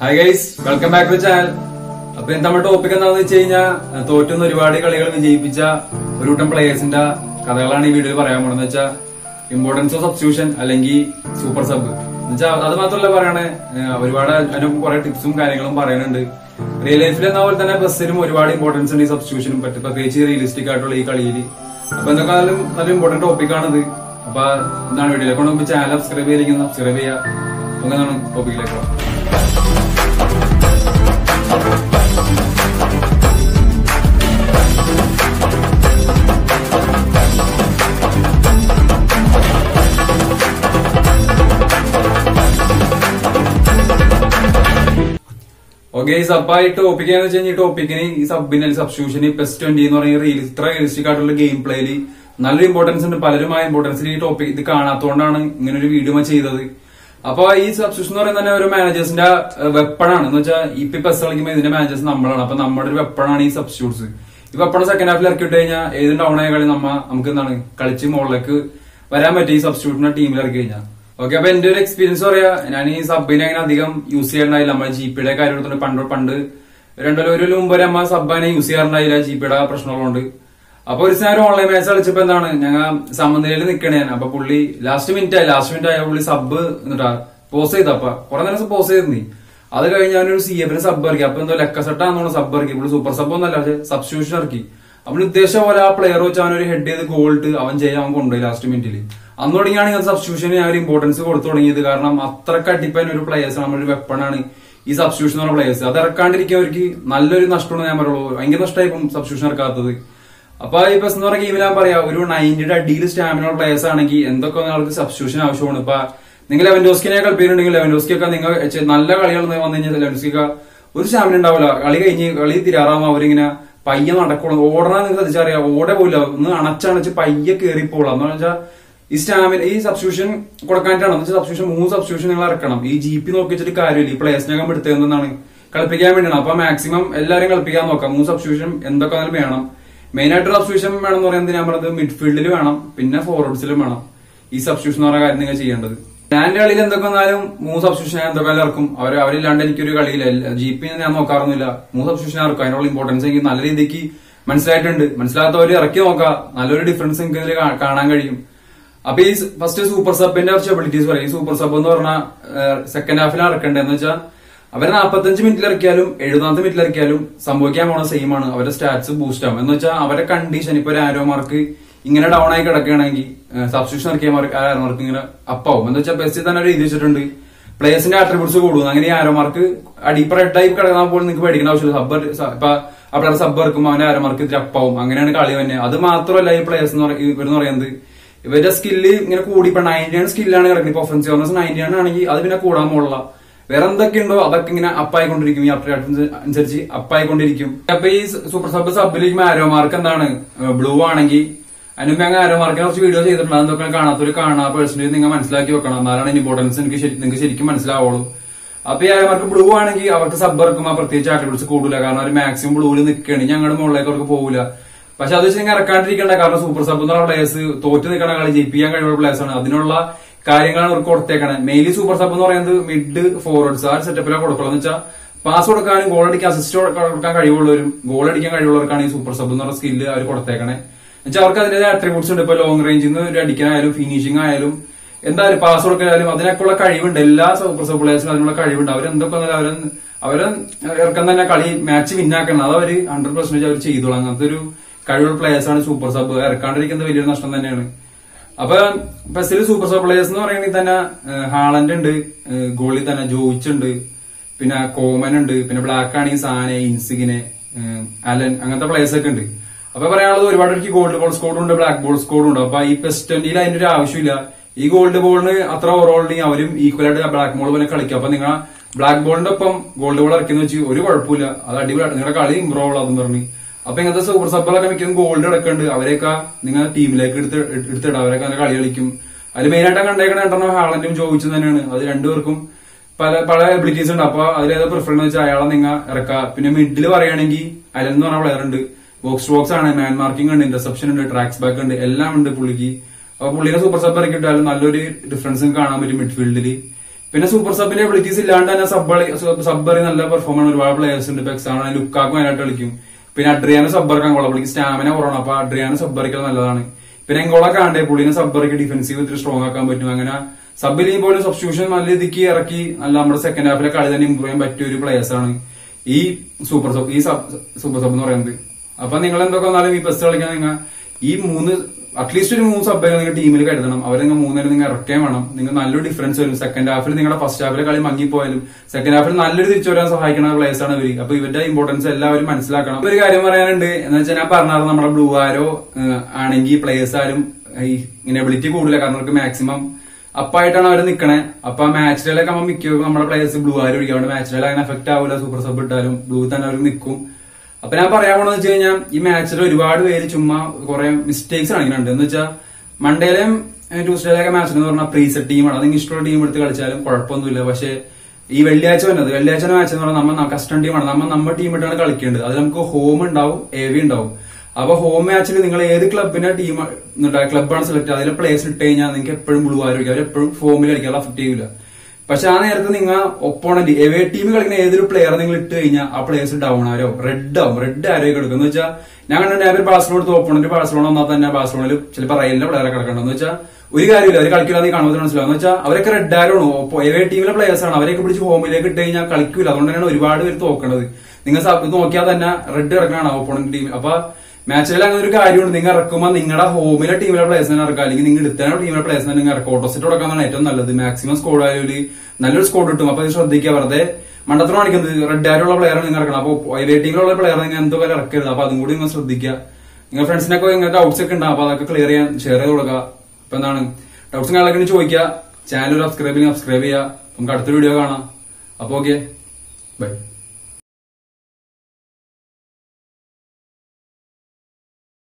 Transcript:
Hi guys welcome back to channel അപ്പൊ നമ്മുടെ topic എന്താണെന്ന് വെച്ച് കഴിഞ്ഞാൽ തോറ്റുന്ന ഒരുപാട് കളികൾ വിജയിപ്പിച്ച ഒരു കൂട്ടം പ്ലേയേഴ്സിന്റെ കഥകളാണ് ഈ വീഡിയോയിൽ പറയാൻ പോകുന്നത് വെച്ചാൽ ഇമ്പോർട്ടൻസ് ഓഫ് സബ്സ്റ്റിറ്റ്യൂഷൻ അല്ലെങ്കിൽ സൂപ്പർ സബ് എന്നുവെച്ചാൽ അത് മാത്രമല്ല പറയണേ ഒരുപാട് അതിന് കുറെ ടിപ്സും കാര്യങ്ങളും പറയുന്നുണ്ട്. റിയൽ ലൈഫിൽ എന്ന പോലെ തന്നെ ബസ്സിനും ഒരുപാട് ഇമ്പോർട്ടൻസ് ഉണ്ട് ഈ സബ്സ്റ്റിറ്റ്യൂഷനും പറ്റും. പ്രത്യേകിച്ച് റിയലിസ്റ്റിക് ആയിട്ടുള്ള ഈ കളിയിൽ അപ്പൊ എന്തൊക്കെ നല്ല ഇമ്പോർട്ടന്റ് ടോപ്പിക്കാണിത് അപ്പൊ എന്താണ് വീഡിയോ കൊണ്ട് ചാനൽ സബ്സ്ക്രൈബ് ചെയ്തിരിക്കുന്നത് സബ്സ്ക്രൈബ് ചെയ്യുക. അപ്പൊ ടോപ്പിക്കിലേക്ക് പോകാം ഓക്കെ ഈ സബ് ആയി ടോപ്പിക് എന്ന് വെച്ചാൽ ഈ ടോപ്പിക്കിന് ഈ സബിന് സബ്സ്റ്റിറ്റ്യൂഷന് പ്ലസ് ട്വന്റി എന്ന് പറയുന്ന റീൽ ഇത്ര റിയലിസ്റ്റിക് ആയിട്ടുള്ള ഗെയിം പ്ലേയിൽ നല്ലൊരു ഇമ്പോർട്ടൻസ് ഉണ്ട്. പലരും ആ ഇമ്പോർട്ടൻസിൽ ഈ ടോപ്പിക് ഇത് കാണാത്തതുകൊണ്ടാണ് ഇങ്ങനെ ഒരു വീഡിയോ ചെയ്തത്. അപ്പൊ ഈ സബ്സ്ക്രിപ്ഷൻ എന്ന് പറയുന്നത് തന്നെ ഒരു മാനേജേഴ്സിന്റെ വെപ്പണാണ് എന്ന് വെച്ചാൽ ഇപ്പൊ പെസ് കളിക്കുമ്പോൾ ഇതിന്റെ മാനേജേഴ്സ് നമ്മളാണ്. അപ്പൊ നമ്മുടെ ഒരു വെപ്പണാണ് ഈ സബ്സ്റ്റിറ്റ്യൂട്ട്സ് ഈ വെപ്പണ സെക്കൻഡ് ഹാഫിൽ ഇറക്കി വിട്ട് കഴിഞ്ഞാൽ ഏത് ഡൗൺ ആയ കളി നമ്മ നമുക്ക് എന്താണ് കളിച്ച് മുകളിലേക്ക് വരാൻ പറ്റും ഈ സബ്സ്റ്റിറ്റ്യൂട്ടിനെ ടീമിൽ ഇറക്കി കഴിഞ്ഞാൽ ഓക്കെ അപ്പൊ എന്റെ ഒരു എക്സ്പീരിയൻസ് പറയാ ഞാൻ ഈ സബിനെ അങ്ങനെ അധികം യൂസ് ചെയ്യാറുണ്ടായില്ല. നമ്മുടെ ജിപിയുടെ കാര്യം എടുത്തിട്ട് പണ്ട് പണ്ട് രണ്ടോ ഒരു മുമ്പ് വരെ അമ്മ സബ്ബിനെ യൂസ് ചെയ്യാറുണ്ടായില്ല. ജിപിയുടെ പ്രശ്നങ്ങളുണ്ട് അപ്പൊ ഒരു നേരം ഓൺലൈൻ മാച്ച് കളിച്ചപ്പോ എന്താണ്? ഞങ്ങൾ സമനിലയിൽ നിൽക്കണേ ഞാൻ. അപ്പൊ പുള്ളി ലാസ്റ്റ് മിനിറ്റ് ആയി ലാസ്റ്റ് മിനിറ്റ് ആയ പുള്ളി സബ് എന്നിട്ടാ പോസ് ചെയ്തപ്പ കുറെ നേരം പോസ് ചെയ്ത് നീ അത് കഴിഞ്ഞ് ഞാനൊരു സി എഫിന് സബ് ഇറക്കി. അപ്പൊ എന്തോ ലെക്കസെട്ടാന്നോണ്ട് സബ് ഇറക്കി. പുള്ളി സൂപ്പർ സബ് ഒന്നല്ല പക്ഷെ സബ്സ്റ്റിറ്റ്യൂഷൻ ഇറക്കി. അവന് ഉദ്ദേശിച്ച പോലെ ആ പ്ലെയർ വെച്ച് അവൻ ഒരു ഹെഡ് ചെയ്ത് ഗോൾട്ട് അവൻ ചെയ്യാൻ അവൻ കൊണ്ടുപോയി ലാസ്റ്റ് മിനിറ്റിൽ അന്ന് തുടങ്ങിയാണ് ഞാൻ സബ്സ്റ്റിറ്റ്യൂഷന് ഞാൻ ഒരു ഇമ്പോർട്ടൻസ് കൊടുത്തു തുടങ്ങിയത്. കാരണം അത്രയ്ക്ക് അടിപ്പൻ ഒരു പ്ലേയേഴ്സ് നമ്മളൊരു വെപ്പണാണ് ഈ സബ്സ്റ്റിറ്റ്യൂഷൻ എന്ന് പറഞ്ഞ പ്ലേയേഴ്സ് അത് ഇറക്കാണ്ടിരിക്കുന്നവർക്ക് നല്ലൊരു നഷ്ടമാണ് ഞാൻ പറയുള്ളൂ. ഭയങ്കര നഷ്ടമായി സബ്സ്റ്റിറ്റ്യൂഷൻ ഇറക്കാത്തത്. അപ്പൊ ബസ് എന്ന് പറഞ്ഞ ഗെയിമിലാൻ പറയാം ഒരു നയന്റിയുടെ അടിയിൽ സ്റ്റാമിന പ്ലേയേഴ്സ് ആണെങ്കിൽ എന്തൊക്കെ നിങ്ങൾക്ക് സബ്സ്റ്റിറ്റ്യൂഷൻ ആവശ്യമാണ്. ഇപ്പൊ നിങ്ങൾ ലെവൻഡോസ്കിനെ കളിപ്പിക്കുന്നുണ്ടെങ്കിൽ ലെവൻഡോസ്കി ഒക്കെ നിങ്ങൾ നല്ല കളികൾ വന്നു കഴിഞ്ഞാൽ ലെവൻഡോസ്കി ഒരു സ്റ്റാമിന ഉണ്ടാവില്ല. കളി കഴിഞ്ഞ് കളി തിരാറാകുമ്പോൾ അവരിങ്ങനെ പയ്യെ നടക്കുള്ളൂ. ഓടണ നിങ്ങൾ ശ്രദ്ധിച്ചറിയാം. ഓടെ പോയില്ല ഒന്ന് അണച്ചണച്ച് പയ്യെ കയറിപ്പോളാം എന്ന് വെച്ചാൽ ഈ സ്റ്റാമിന ഈ സബ്സ്റ്റിറ്റ്യൂഷൻ കൊടുക്കാനായിട്ടാണ്. സബ്സ്റ്റിറ്റ്യൂഷൻ മൂന്ന് സബ്സ്റ്റിറ്റ്യൂഷൻ നിങ്ങൾ ഇറക്കണം. ഈ ജി പി നോക്കി വെച്ചിട്ട് കാര്യമില്ല. ഈ പ്ലേയേഴ്സിനകം എടുത്തതെന്നാണ് കളിപ്പിക്കാൻ വേണ്ടിയാണ്. അപ്പൊ മാക്സിമം എല്ലാവരും കളിപ്പിക്കാൻ നോക്കാം. മൂന്ന് സബ്സ്റ്റിറ്റ്യൂഷൻ എന്തൊക്കെ വേണം. മെയിൻ ആയിട്ട് വേണം എന്ന് പറയുന്നത് ഞാൻ പറഞ്ഞത് മിഡ്ഫീൽഡിൽ വേണം പിന്നെ ഫോർവേഡ്സിലും വേണം. ഈ സബ്സ്റ്റിറ്റ്യൂഷൻ എന്ന് പറയുന്ന കാര്യം നിങ്ങൾ ചെയ്യേണ്ടത് ഞാൻ കളിയിൽ എന്തൊക്കെ വന്നാലും മൂന്ന് സബ്സ്റ്റിറ്റ്യൂഷൻ ഞാൻ എന്തൊക്കെ ഇറക്കും. അവർ അവരില്ലാണ്ട് എനിക്കൊരു കളിയില്ല. ജി പി ഞാൻ നോക്കാറൊന്നുമില്ല. മൂന്ന് സബ്സ്റ്റിറ്റ്യൂഷൻ ഇറക്കും. അതിനുള്ള ഇമ്പോർട്ടൻസ് എനിക്ക് നല്ല രീതിക്ക് മനസ്സിലായിട്ടുണ്ട്. മനസ്സിലാത്തവര് ഇറക്കി നോക്കാം നല്ലൊരു ഡിഫറൻസ് എനിക്ക് ഇതിൽ കാണാൻ കഴിയും. അപ്പൊ ഈ ഫസ്റ്റ് സൂപ്പർ സബിന്റെ കുറച്ച് എബിലിറ്റീസ് പറയും. സൂപ്പർ സബ് എന്ന് പറഞ്ഞാൽ സെക്കൻഡ് ഹാഫിൽ ഇറക്കേണ്ടതെന്ന് വെച്ചാൽ അവരെ നാൽപ്പത്തഞ്ച് മിനിറ്റിൽ ഇറക്കിയാലും എഴുപതാമത്തെ മിനിറ്റിൽ ഇറക്കിയാലും സംഭവിക്കാൻ പോണ സെയിം ആണ്. അവരുടെ സ്റ്റാറ്റ്സ് ബൂസ്റ്റ് ആവും. എന്ന് വെച്ചാൽ അവരുടെ കണ്ടീഷൻ ഇപ്പൊ ഒരു ആരോ മാർക്ക് ഇങ്ങനെ ഡൗൺ ആയി കിടക്കുകയാണെങ്കിൽ സബ്സ്റ്റിറ്റ്യൂഷൻ ഇറക്കിയ മാർക്ക് ആരോ മാർക്ക് ഇങ്ങനെ അപ്പാവും എന്ന് വെച്ചാൽ ബെസ്റ്റ് തന്നെ എഴുതി വെച്ചിട്ടുണ്ട്. പ്ലേയേഴ്സിന്റെ ആട്രിബ്യൂട്ട്സ് കൂടും. അങ്ങനെ ഈ ആരോ മാർക്ക് അടിപ്പറ എട്ടായി കിടന്നാൽ പോലും നിങ്ങൾക്ക് പേടിക്കേണ്ട ആവശ്യമില്ല. സബ്ബർ ഇപ്പൊ അവിടെ സബ്ബ് ഇറക്കുമ്പോൾ അവന്റെ ആരോ മാർക്ക് ഇത്തിരി അപ്പാവും അങ്ങനെയാണ് കളി തന്നെ അത് മാത്രമല്ല ഈ പ്ലേയേഴ്സ് ഇവരെന്ന് പറയുന്നത്. ഇവരുടെ സ്കില്ല് ഇങ്ങനെ കൂടി ഇപ്പൊ നയന്റി സ്കില്ലാണ് കിടക്കുന്നത് ഇപ്പൊ ഒഫൻസീവ് നയന്റി ആണെങ്കിൽ അത് പിന്നെ കൂടാൻ പോലുള്ള വേറെ എന്തൊക്കെയുണ്ടോ അതൊക്കെ ഇങ്ങനെ അപ്പായിക്കൊണ്ടിരിക്കും ഈ അപ്ഡേറ്റ് അനുസരിച്ച് അപ്പായിക്കൊണ്ടിരിക്കും അപ്പൊ ഈ സൂപ്പർ സബ് സബിലേക്ക് ആരോ മാർക്ക് എന്താണ്? ബ്ലൂ ആണെങ്കിൽ അതിനുമ്പ് ഞങ്ങൾ ആരോ മാർക്കിനെ കുറച്ച് വീഡിയോ ചെയ്തിട്ടുണ്ട്. അതൊക്കെ കാണാത്തൊരു കാണാ പേഴ്സണലി നിങ്ങൾ മനസ്സിലാക്കി വെക്കണം. എന്നാലാണ് ഇമ്പോർട്ടൻസ് എനിക്ക് നിങ്ങൾക്ക് ശരിക്കും മനസ്സിലാവുള്ളൂ. അപ്പൊ ഈ ആരോമാർക്ക് ബ്ലൂ ആണെങ്കിൽ അവർക്ക് സബ് ഇറക്കുമ്പോൾ പ്രത്യേകിച്ച് ആട്രിബ്യൂട്ട്സ് കൂടില്ല കാരണം അവർ മാക്സിമം ബ്ലൂവിൽ നിൽക്കുകയാണ് ഞങ്ങളുടെ മുകളിലേക്ക് അവർക്ക് പോകില്ല പക്ഷെ അത് വെച്ച് നിങ്ങൾ ഇറക്കാണ്ടിരിക്കണ്ട. കാരണം സൂപ്പർ സബ് എന്നുള്ള പ്ലേയേഴ്സ് തോറ്റ് നിൽക്കണ കളി ജയിപ്പിക്കാൻ കഴിവുള്ള പ്ലേസ് ആണ്. അതിനുള്ള കാര്യങ്ങളാണ് അവർക്ക് കൊടുത്തേക്കണേ. മെയിൻലി സൂപ്പർ സബ് എന്ന് പറയുന്നത് മിഡ് ഫോർവേഡ്സ് ആ സെറ്റപ്പിലാണ് കൊടുക്കുള്ളൂ. എന്ന് വെച്ചാൽ പാസ് കൊടുക്കാനും ഗോൾ അടിക്കാൻ അസിസ്റ്റ് കൊടുക്കാൻ കഴിവുള്ളവരും ഗോൾ അടിക്കാൻ കഴിവുള്ളവർക്കാണ് ഈ സൂപ്പർ സബ് എന്ന് എന്നുള്ള സ്കില്ല് അവർ കൊടുത്തേക്കണേ. എന്നുവെച്ചാൽ അവർക്ക് അതിന്റെ അട്രിബ്യൂട്ട്സ് ഉണ്ട്. ഇപ്പൊ ലോങ് റേഞ്ചിൽ നിന്ന് ഒരു അടിക്കാനായാലും ഫിനിഷിംഗ് ആയാലും എന്തായാലും പാസ് കൊടുക്കാനും അതിനൊക്കെയുള്ള കഴിവുണ്ട്. എല്ലാ സൂപ്പർ സബ് പ്ലേയേഴ്സിനും അതിനുള്ള കഴിവുണ്ട്. അവരെന്തൊക്കെ അവരെ അവരെ ഇറക്കം തന്നെ കളി മാച്ച് വിന്നാക്കണം അത് അവർ ഹൺഡ്രഡ് പെർസെന്റേജ് അവർ ചെയ്തോളാം. അങ്ങനത്തെ ഒരു കഴിവുള്ള പ്ലേയേഴ്സാണ് സൂപ്പർ സബ് ഇറക്കാണ്ടിരിക്കുന്നത് വലിയൊരു നഷ്ടം തന്നെയാണ്. അപ്പൊ ബസ്സിൽ സൂപ്പർ സ്റ്റാർ പ്ലേയേഴ്സ് എന്ന് പറയുകയാണെങ്കിൽ തന്നെ ഹാളൻഡ് ഉണ്ട് ഗോളി തന്നെ ജോയിച്ച് ഉണ്ട് പിന്നെ കോമൻ ഉണ്ട് പിന്നെ ബ്ലാക്ക് ആണെങ്കിൽ സാനെ ഇൻസിഗിനെ അലൻ അങ്ങനത്തെ പ്ലേയേഴ്സ് ഒക്കെ ഉണ്ട്. അപ്പൊ പറയാനുള്ളത് ഒരുപാട് എനിക്ക് ഗോൾഡ് ബോൾ സ്കോഡും ഉണ്ട് ബ്ലാക്ക് ബോൾ സ്കോഡും ഉണ്ട്. അപ്പൊ ഈ പെസ് ട്വന്റിയിൽ അതിന്റെ ഒരു ആവശ്യമില്ല. ഈ ഗോൾഡ് ബോളിന് അത്ര ഓവറോളിന് അവരും ഈക്വൽ ആയിട്ട് ബ്ലാക്ക് ബോൾ പോലെ കളിക്കും. അപ്പൊ നിങ്ങൾ ബ്ലാക്ക് ബോളിന്റെ ഒപ്പം ഗോൾഡ് ബോൾ ഇറക്കിയെന്ന് വെച്ച് ഒരു കുഴപ്പമില്ല. അത് അടിപൊളി നിങ്ങളുടെ കളി ഇമ്പ്രൂവ് ഉള്ളതെന്ന് പറഞ്ഞു. അപ്പൊ ഇങ്ങനത്തെ സൂപ്പർ സബ്ബുകളൊക്കെ മിക്കതും ഗോൾഡ് കിടക്കുന്നുണ്ട്. അവരെയൊക്കെ നിങ്ങൾ ടീമിലേക്ക് എടുത്ത് എടുത്തിടാം. അവരൊക്കെ നല്ല കളി കളിക്കും. അതിൽ മെയിൻ ആയിട്ട് കണ്ടേക്കണ രണ്ടെണ്ണം ഹാളന്റും ചോദിച്ചു തന്നെയാണ്. അത് രണ്ടുപേർക്കും പല പല എബിലിറ്റീസ് ഉണ്ട്. അപ്പൊ അതിലേത് പ്രിഫർ എന്ന് വെച്ചാൽ അയാളെ നിങ്ങൾ ഇറക്കുക പിന്നെ മിഡിൽ പറയുകയാണെങ്കിൽ എന്ന് പറഞ്ഞ പ്ലെയർ ഉണ്ട്. ബോക്സ് ബോക്സ് ആണ്. മാൻ മാർക്കിംഗ് ഉണ്ട്. ഇന്റർസെപ്ഷൻ ഉണ്ട്. ട്രാക്സ് ബാക്ക് ഉണ്ട്. എല്ലാം ഉണ്ട് പുള്ളിക്ക്. അപ്പൊ പുള്ളിനെ സൂപ്പർ സബ് ഇറക്കിയിട്ടാലും നല്ലൊരു ഡിഫറൻസും കാണാൻ പറ്റും മിഡ്ഫീൽഡിൽ പിന്നെ സൂപ്പർ സബിന്റെ എബിലിറ്റീസ് ഇല്ലാണ്ട് തന്നെ സബ്ബറി സബ്ബറി നല്ല പെർഫോമാണ് ഒരുപാട് പ്ലെയേഴ്സ് ഉണ്ട്. ഇപ്പൊ എക്സാമ്പിൾ ലുക്കാക്കും അതിനായിട്ട് കളിക്കും. പിന്നെ അഡ്രിയാന സബ്ബർക്ക് അങ്കോള പുള്ളിക്ക് സ്റ്റാമിന കുറവാണ്. അപ്പൊ അഡ്രിയാന സബ്ബറിക്കൽ നല്ലതാണ്. പിന്നെ എങ്കോള കാണ്ടേ പുള്ളിനെ സബ്ബറിക്ക് ഡിഫൻസീവ് ഇത്തിരി സ്ട്രോങ് ആക്കാൻ പറ്റും. അങ്ങനെ സബിലി പോലും സബ്സ്റ്റിറ്റ്യൂഷൻ നല്ല രീതിക്ക് ഇറക്കി നല്ല നമ്മുടെ സെക്കൻഡ് ഹാഫിലെ കളി തന്നെ ഇമ്പ്രൂവ് ചെയ്യാൻ പറ്റിയ ഒരു പ്ലേയേഴ്സ് ആണ് ഈ സൂപ്പർ സബ് ഈ സൂപ്പർ സബ് എന്ന് പറയുന്നത്. അപ്പൊ നിങ്ങൾ എന്തൊക്കെ വന്നാലും ഈ പെസ് കളിക്കാൻ നിങ്ങൾ ഈ മൂന്ന് അറ്റ്ലീസ്റ്റ് ഒരു മൂന്ന് സബ്ബൈകൾ നിങ്ങൾ ടീമിൽ കരുതണം. അവരെ നിങ്ങൾ മൂന്നേരം നിങ്ങൾ ഇറക്കുകയും വേണം. നിങ്ങൾ നല്ലൊരു ഡിഫറൻസ് വരും. സെക്കൻഡ് ഹാഫിൽ നിങ്ങളുടെ ഫസ്റ്റ് ഹാഫിലെ കളി മങ്ങിപ്പോയാലും സെക്കൻഡ് ഹാഫിൽ നല്ലൊരു തിരിച്ചു വരാൻ സഹായിക്കുന്ന പ്ലേയേഴ്സ് ആണ് ഇവർ അപ്പൊ ഇവരുടെ ഇമ്പോർട്ടൻസ് എല്ലാവരും മനസ്സിലാക്കണം. ഒരു കാര്യം പറയാനുണ്ട്. എന്ന് വെച്ചാൽ ഞാൻ പറഞ്ഞത് നമ്മുടെ ബ്ലൂ ആരോ ആണെങ്കിൽ പ്ലേയേഴ്സ് ആരും ഇങ്ങനെ എബിലിറ്റി കൂടില്ല കാരണം അവർക്ക് മാക്സിമം അപ്പായിട്ടാണ് അവർ നിൽക്കണേ അപ്പൊ ആ മാച്ചിലൊക്കെ ആകുമ്പോൾ മിക്കവർക്കും നമ്മുടെ പ്ലേയേഴ്സ് ബ്ലൂ ആരും ഒഴിക്കാണ്ട് മാച്ചിലെ അങ്ങനെ എഫക്ട് ആവില്ല സൂപ്പർ സബ് ഇട്ടാലും ബ്ലൂ തന്നെ അവർ നിൽക്കും അപ്പൊ ഞാൻ പറയാൻ പോണെന്ന് വെച്ച് കഴിഞ്ഞാൽ ഈ മാച്ചിൽ ഒരുപാട് പേര് ചുമ്മാ കുറെ മിസ്റ്റേക്സ് കാണിക്കുന്നുണ്ട്. എന്ന് വെച്ചാൽ മണ്ടേലെയും ട്യൂസ്ഡേയിലൊക്കെ മാച്ചിൽ എന്ന് പറഞ്ഞാൽ പ്രീസെറ്റ് ടീമാണ് അത് ഇഷ്ടമുള്ള ടീം എടുത്ത് കളിച്ചാലും കുഴപ്പമൊന്നുമില്ല. പക്ഷെ ഈ വെള്ളിയാഴ്ച വന്നത് വെള്ളിയാഴ്ച മാച്ച് എന്ന് പറഞ്ഞാൽ നമ്മൾ കസ്റ്റം ടീമാണ് നമ്മൾ നമ്മുടെ ടീം ഇട്ടാണ് കളിക്കേണ്ടത്. അത് നമുക്ക് ഹോം ഉണ്ടാവും എ വി ഉണ്ടാവും. അപ്പൊ ഹോം മാച്ചിൽ നിങ്ങൾ ഏത് ക്ലബിന്റെ ടീം ക്ലബാണ് സെലക്ട് അതിലെ പ്ലേസ് ഇട്ട് കഴിഞ്ഞാൽ നിങ്ങൾക്ക് എപ്പോഴും ബ്ലൂ ആയിരിക്കും. അവർ എപ്പോഴും ഫോമിൽ കളിക്കാൻ അഫക്ട് ചെയ്യില്ല പക്ഷെ ആ നേരത്ത് നിങ്ങൾ ഒപ്പോണന്റ് എവേ ടീം കളിക്കുന്ന ഏതൊരു പ്ലെയർ നിങ്ങൾ ഇട്ട് കഴിഞ്ഞാൽ ആ പ്ലേയേഴ്സ് ഡൗൺ ആരോ റെഡ് ആവും. റെഡ് ആരോ എടുക്കും എന്ന് വെച്ചാൽ ഞാൻ കണ്ടിട്ട് ബാഴ്സലോൺ എടുത്ത് ഓപ്പോണന്റ് ബാഴ്സലോൺ വന്നാൽ തന്നെ ബാഴ്സലോണിൽ ചിലപ്പോൾ റയലിന്റെ പ്ലെയറെ കിടക്കണം എന്ന് വെച്ചാൽ ഒരു കാര്യമില്ല. അവർ കളിക്കില്ല നീ കാണുമ്പോൾ മനസ്സിലാവും. എന്ന് വെച്ചാൽ അവരൊക്കെ റെഡ് ആരോണോ എവേ ടീമിലെ പ്ലെയേഴ്സ് ആണ്. അവരെയൊക്കെ പിടിച്ച് ഹോമിലേക്ക് ഇട്ട് കഴിഞ്ഞാൽ കളിക്കില്ല അതുകൊണ്ട് തന്നെയാണ് ഒരുപാട് പേര് തോക്കണത്. നിങ്ങൾ നോക്കിയാൽ തന്നെ റെഡ് കിടക്കാണ് ഓപ്പോണന്റ് ടീം അപ്പൊ മാച്ചിൽ അങ്ങനെ ഒരു കാര്യമുണ്ട്. നിങ്ങൾ ഇറക്കുമ്പോൾ നിങ്ങളുടെ ഹോമിലെ ടീമിലെ പ്ലേയേഴ്സിനെ ഇറക്കുക. അല്ലെങ്കിൽ നിങ്ങൾ എടുത്ത ടീമിലെ പ്ലേയേഴ്സിനെ നിങ്ങൾ ഇറക്കുക. ഓപ്പോസിറ്റ് കൊടുക്കാന്നാണ് ഏറ്റവും നല്ലത്. മാക്സിമം സ്കോഡ് ആയാലും നല്ലൊരു സ്കോഡ് കിട്ടും. അപ്പൊ ശ്രദ്ധിക്കുക. വെറുതെ മണ്ടത്തരം കാണിക്കുന്നത് റെഡ് ആരുള്ള പ്ലെയർ നിങ്ങൾ ഇറക്കണം അപ്പൊ ഐവേ ടീമിലുള്ള പ്ലെയർ നിങ്ങൾ എന്തോ കാലം ഇറക്കരുത്. അപ്പൊ അതും കൂടി നിങ്ങൾ ശ്രദ്ധിക്കുക. നിങ്ങൾ ഫ്രണ്ട്സിനൊക്കെ നിങ്ങൾക്ക് ഡൗട്ട്സ് ഒക്കെ ഉണ്ടാവും. അപ്പൊ അതൊക്കെ ക്ലിയർ ചെയ്യാൻ ഷെയർ ചെയ്ത് കൊടുക്കുക. അപ്പൊ എന്താണ്? ഡൗട്ട്സ് കാര്യങ്ങളൊക്കെ ചോദിക്കുക. ചാനൽ സബ്സ്ക്രൈബ് ചെയ്യുക സബ്സ്ക്രൈബ് ചെയ്യുക. നമുക്ക് അടുത്തൊരു വീഡിയോ കാണാം. അപ്പൊ ഓക്കെ ബൈ